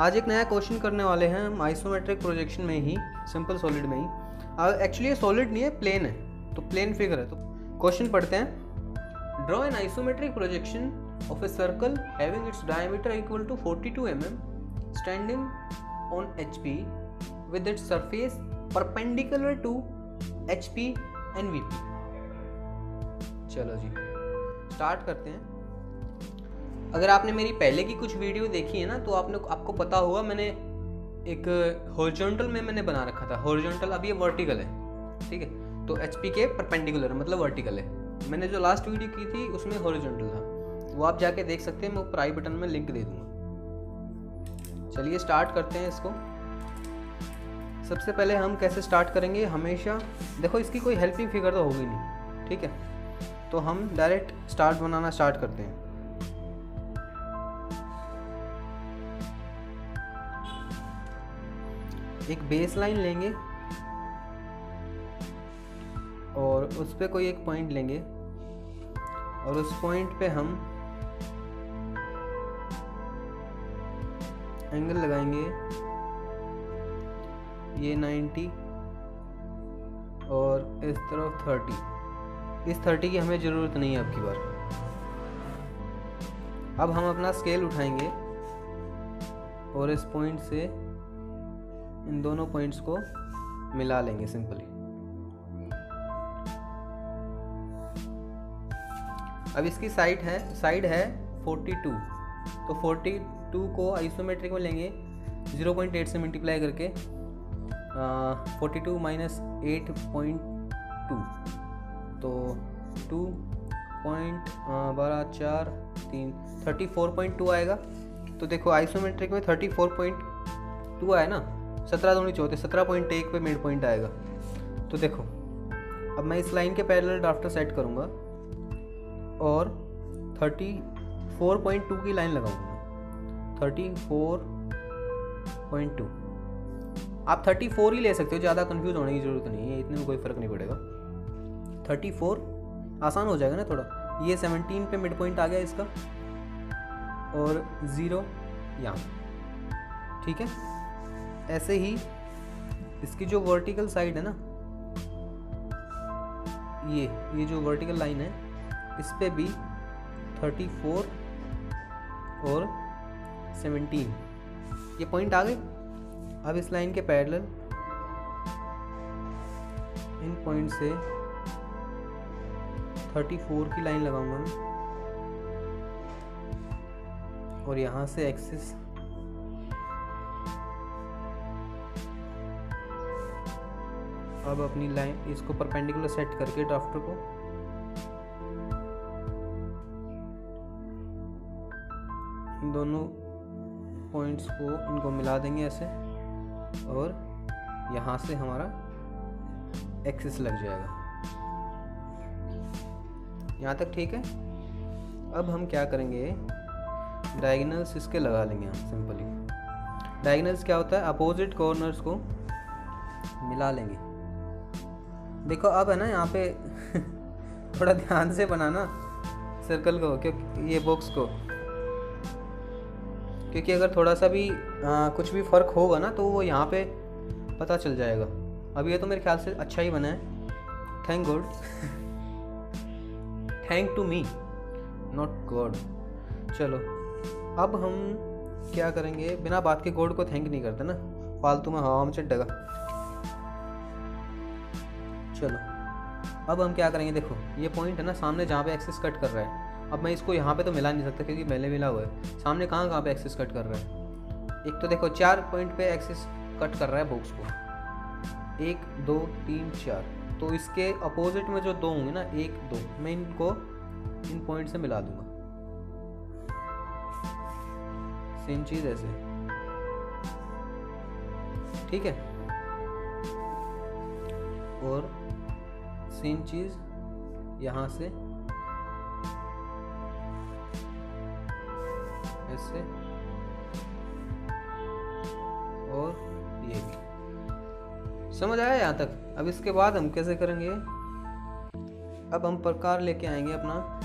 आज एक नया क्वेश्चन करने वाले हैं हम आइसोमेट्रिक प्रोजेक्शन में ही सिंपल सॉलिड में ही। एक्चुअली ये सॉलिड नहीं है प्लेन है। तो प्लेन फिगर है। तो क्वेश्चन पढ़ते हैं। Draw an isometric projection of a circle having its diameter equal to 42 mm standing on HP with its surface perpendicular to HP and VP चलो जी स्टार्ट करते हैं। अगर आपने मेरी पहले की कुछ वीडियो देखी है ना तो आपने, आपको पता होगा मैंने एक हॉरिजॉन्टल में मैंने बना रखा था। हॉरिजॉन्टल अब ये वर्टिकल है, ठीक है? तो एचपी के परपेंडिकुलर मतलब वर्टिकल है। मैंने जो लास्ट वीडियो की थी, उसमें हॉरिजॉन्टल था। वो आप जाके देख सकते हैं, मैं ऊपर आई बटन में लिंक दे दूँगा। चलिए स्टार्ट करते हैं इसको। सबसे पहले हम कैसे स्टार्ट करेंगे? हमेशा, देखो इसकी कोई हेल्पिंग फिगर तो होगी नहीं, ठीक है? तो हम डायरेक्ट स्टार्ट बनाना स्टार्ट करते हैं। एक बेस लाइन लेंगे और उस पर कोई एक पॉइंट लेंगे और उस पॉइंट पे हम एंगल लगाएँगे। ये 90 और इस तरफ़ 30 इस 30 की हमें ज़रूरत नहीं है अब की बार। अब हम अपना स्केल उठाएँगे और इस पॉइंट से इन दोनों पॉइंट्स को मिला लेंगे सिंपली अब इसकी साइड है साइड है 42 तो 42 को आइसोमेट्रिक में लेंगे 0.8 से मल्टीप्लाई करके forty two minus eight point two तो टू पॉइंट बारह, चार, तीन थर्टी फोर पॉइंट टू आएगा। तो देखो आइसोमेट्रिक में थर्टी फोर पॉइंट टू आया ना? सत्रह दूनी चौथे सत्रह पॉइंट एक पे मिड पॉइंट आएगा। तो देखो, अब मैं इस लाइन के पैरेलल ड्राफ्टर सेट करूँगा और थर्टी फोर पॉइंट टू की लाइन लगाऊँगा। थर्टी फोर पॉइंट टू आप थर्टी फोर ही ले सकते हो, ज़्यादा कन्फ्यूज़ होने की ज़रूरत नहीं है, इतने में कोई फ़र्क नहीं पड़ेगा। थर्टी फोर आसान हो जाएगा ना थोड़ा। ये सेवनटीन पे मिड पॉइंट आ गया इसका। और ज़ीरो यहाँ। ठीक है? ऐसे ही इसकी जो वर्टिकल साइड है ना, ये ये जो वर्टिकल लाइन है, इस पे भी थर्टी फोर और सेवनटीन ये पॉइंट आ गए अब इस लाइन के पैरेलल इन पॉइंट से 34 की लाइन लगाऊँगा मैं। और यहाँ से एक्सिस अब अपनी लाइन, इसको परपेंडिकुलर सेट करके ड्राफ्टर को। इन दोनों पॉइंट्स को इनको मिला देंगे ऐसे, और यहाँ से हमारा एक्सिस लग जाएगा। यहाँ तक ठीक है? अब हम क्या करेंगे? डायगनल्स इसके लगा लेंगे हम सिंपली डायगनल्स क्या होता है? अपोजिट कॉर्नर्स को मिला लेंगे। देखो अब है ना यहाँ पे थोड़ा ध्यान से बनाना सर्कल को क्योंकि ये बॉक्स को। क्योंकि अगर थोड़ा सा भी आ, कुछ भी फ़र्क होगा ना तो वो यहाँ पे पता चल जाएगा। अब ये तो मेरे ख्याल से अच्छा ही बना है। Thank God thank to me not God चलो अब हम क्या करेंगे? बिना बात के गॉड को थैंक नहीं करते ना। फालतू में हवा में चटेगा चलो। अब हम क्या करेंगे, देखो, ये पॉइंट है ना, सामने जहाँ पे एक्सेस कट कर रहा है। अब मैं इसको यहाँ पे तो मिला नहीं सकता, क्योंकि पहले मिला हुआ है। सामने कहाँ कहाँ पे एक्सेस कट कर रहा है? एक तो देखो, चार पॉइंट पे एक्सेस कट कर रहा है बॉक्स को। एक, दो, तीन, चार। तो इसके अपोजिट में जो दो होंगे ना, एक, दो, मैं इनको, इन पॉइंट से मिला दूँगा। सेम चीज़ ऐसे। ठीक है? और सेम चीज़ यहाँ से। ऐसे। और ये भी। समझ आया यहाँ तक? अब इसके बाद हम कैसे करेंगे? अब हम प्रकार लेके आएँगे अपना।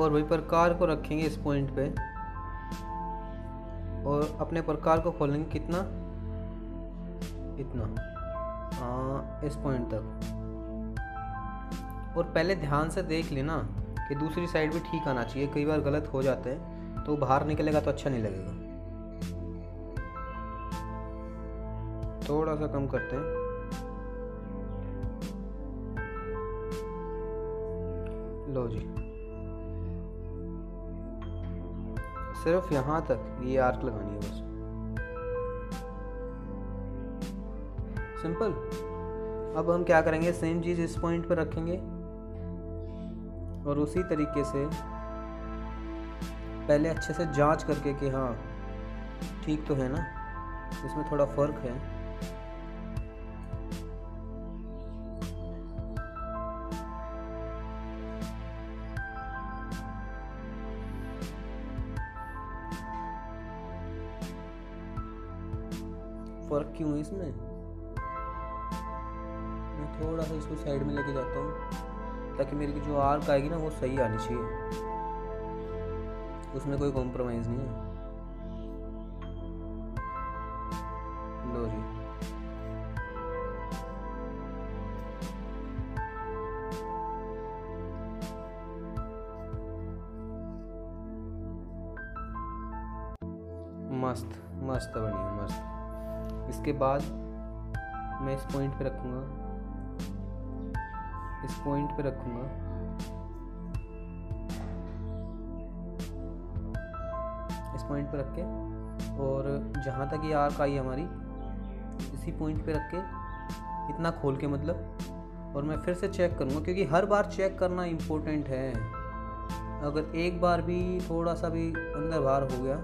और वही प्रकार को रखेंगे इस पॉइंट पे। और अपने प्रकार को खोलेंगे कितना? इतना। इस पॉइंट तक। और पहले ध्यान से देख लेना कि दूसरी साइड भी ठीक आना चाहिए। कई बार गलत हो जाते हैं तो बाहर निकलेगा तो अच्छा नहीं लगेगा। थोड़ा सा कम करते हैं। लो जी। सिर्फ़ यहाँ तक ये आर्क लगानी है बस। सिंपल। अब हम क्या करेंगे सेम चीज़ इस पॉइंट पर रखेंगे। और उसी तरीके से पहले अच्छे से जाँच करके कि हाँ ठीक तो है ना? इसमें थोड़ा फ़र्क है। फ़र्क क्यों है इसमें? थोड़ा सा इसको साइड में लेके जाता हूँ, ताकि मेरी जो आर्क आएगी ना वो सही आनी चाहिए। उसमें कोई कॉम्प्रोमाइज़ नहीं है। लो जी। मस्त मस्त बनी मस्त। इसके बाद मैं इस पॉइंट पे रखूँगा। इस पॉइंट पे रखूँगा। इस पॉइंट पे रख के, और जहाँ तक ये आर्क आई हमारी, इसी पॉइंट पे रख के इतना खोल के मतलब और मैं फिर से चेक करूँगा, क्योंकि हर बार चेक करना इम्पोर्टेंट है। अगर एक बार भी थोड़ा सा भी अंदर बाहर हो गया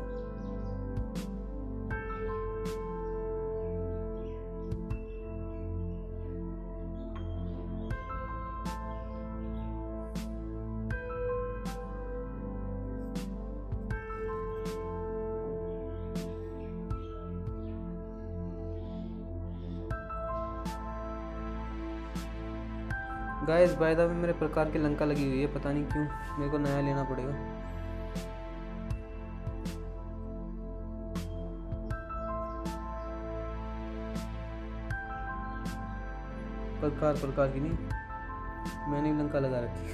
गाइस बाय द वे मेरे प्रकार की लंका लगी हुई है, पता नहीं क्यों, मेरे को नया लेना पड़ेगा। प्रकार प्रकार की नहीं, मैंने लंका लगा रखी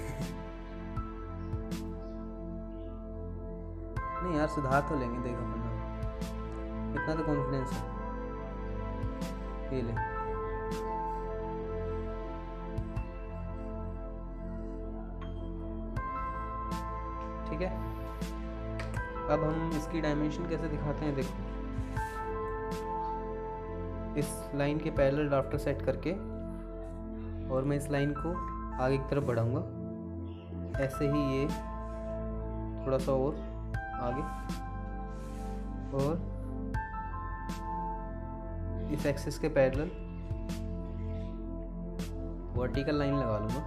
नहीं यार, सुधार तो लेंगे, देखो, इतना तो कॉन्फिडेंस है। ये ले। अब हम इसकी डायमेंशन कैसे दिखाते हैं, देखो। इस लाइन के पैरेलल ड्राफ्टर सेट करके, और मैं इस लाइन को आगे की तरफ़ बढ़ाऊँगा। ऐसे ही ये थोड़ा सा और आगे। और इस एक्सिस के पैरेलल वर्टिकल लाइन लगा लूँगा।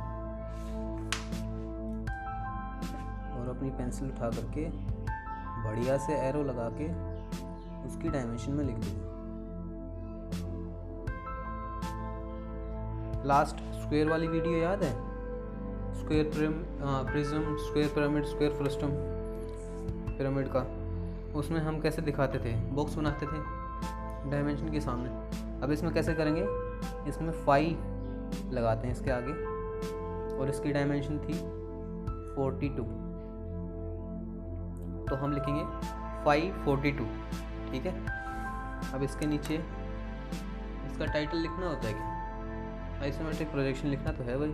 और अपनी पेंसिल उठा करके बढ़िया से एरो लगा के उसकी डायमेंशन में लिख दूँगा। लास्ट स्क्वायर वाली वीडियो याद है? Square prism square pyramid square frustum pyramid का। उसमें हम कैसे दिखाते थे? बॉक्स बनाते थे डायमेंशन के सामने। अब इसमें कैसे करेंगे? इसमें फाइव लगाते हैं इसके आगे। और इसकी डायमेंशन थी फोर्टी टू तो हम लिखेंगे फाइव फोर्टी टू ठीक है? अब इसके नीचे इसका टाइटल लिखना होता है क्या? आइसोमेट्रिक प्रोजेक्शन लिखना तो है भाई।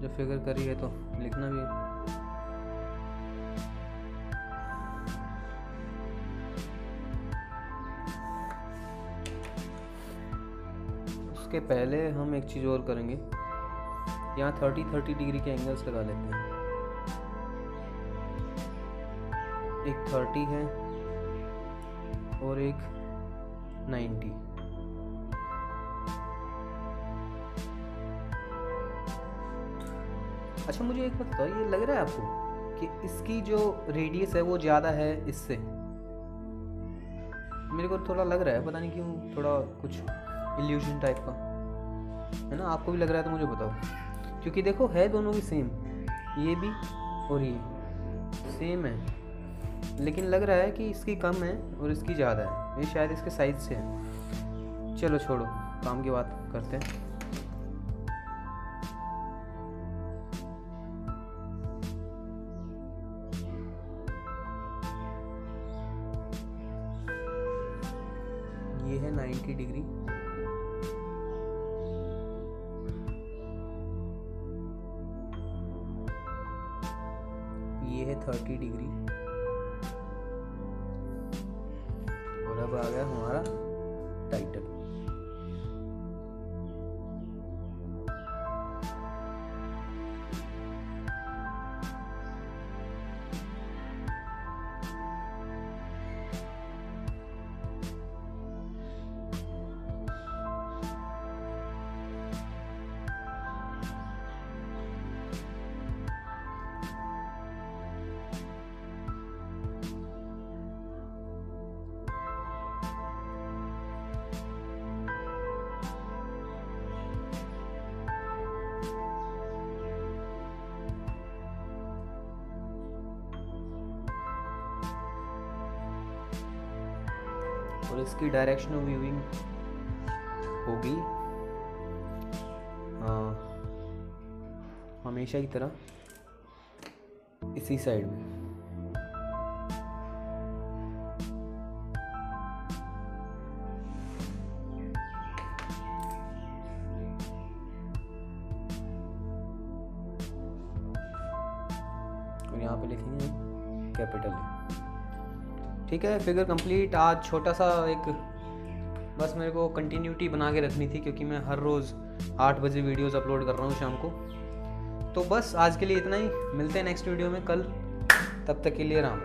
जो फिगर करी है तो लिखना भी है। उसके पहले हम एक चीज़ और करेंगे। यहाँ थर्टी थर्टी डिग्री के एंगल्स लगा लेते हैं। एक थर्टी है और एक नाइन्टी। अच्छा मुझे एक बात बताओ, ये लग रहा है आपको कि इसकी जो रेडियस है वो ज़्यादा है इससे? मेरे को थोड़ा लग रहा है, पता नहीं क्यों, थोड़ा कुछ इल्यूजन टाइप का। है ना? आपको भी लग रहा है तो मुझे बताओ। क्योंकि देखो, है दोनों भी सेम ये भी और ये। सेम है। लेकिन लग रहा है कि इसकी कम है और इसकी ज़्यादा है। ये शायद इसके साइज़ से है। चलो छोड़ो, काम की बात करते हैं। ये है 90 डिग्री ये है 30 डिग्री अब आ गया हमारा टाइटल और इसकी डायरेक्शन ऑफ़ व्यूइंग होगी। हमेशा की तरह इसी साइड में। और यहाँ पे लिखेंगे कैपिटल ठीक है फिगर कंप्लीट आज छोटा सा एक, बस मेरे को कंटिन्यूटी बना के रखनी थी क्योंकि मैं हर रोज़ आठ बजे वीडियोस अपलोड कर रहा हूँ शाम को। तो बस आज के लिए इतना ही. मिलते हैं नेक्स्ट वीडियो में कल. तब तक के लिए राम.